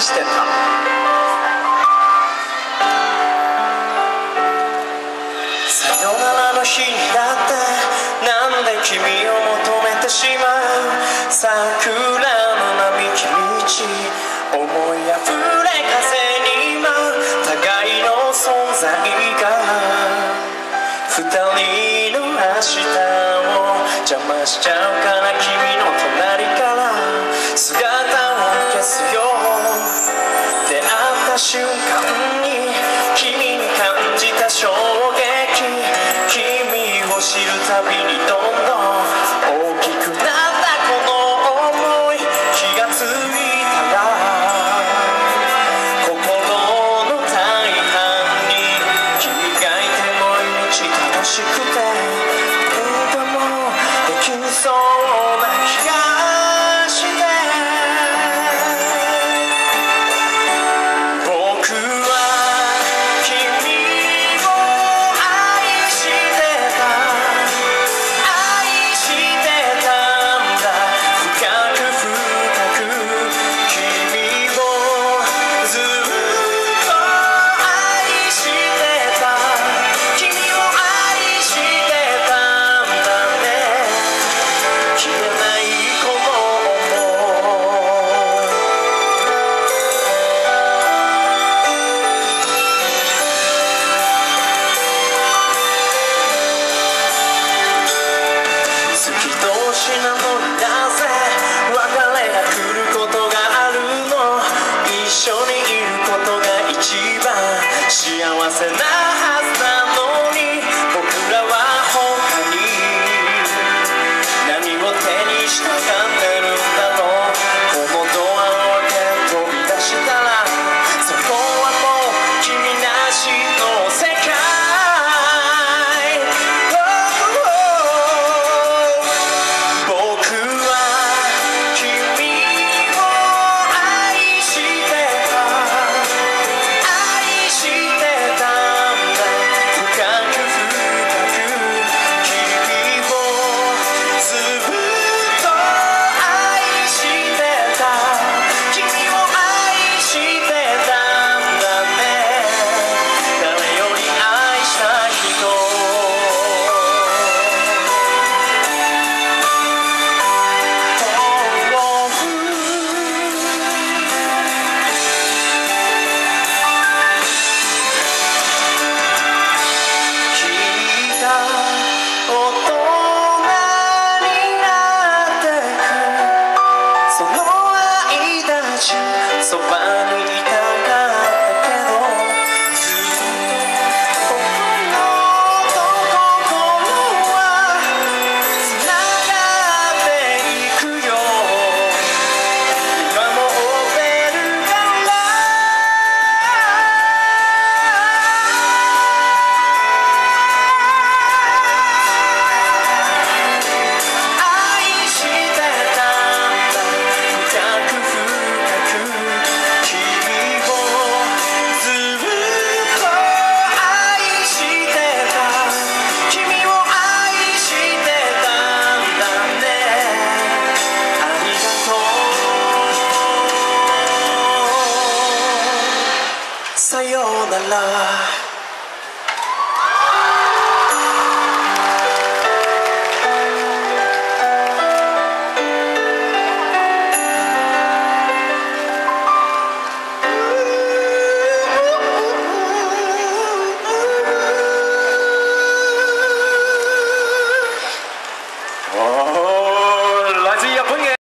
してさよならの日だってなんで君を求めてしまう桜の並木道思いあふれ風に舞う互いの存在が二人の明日を邪魔しちゃうから君の隣から Cooper. sou pano the love.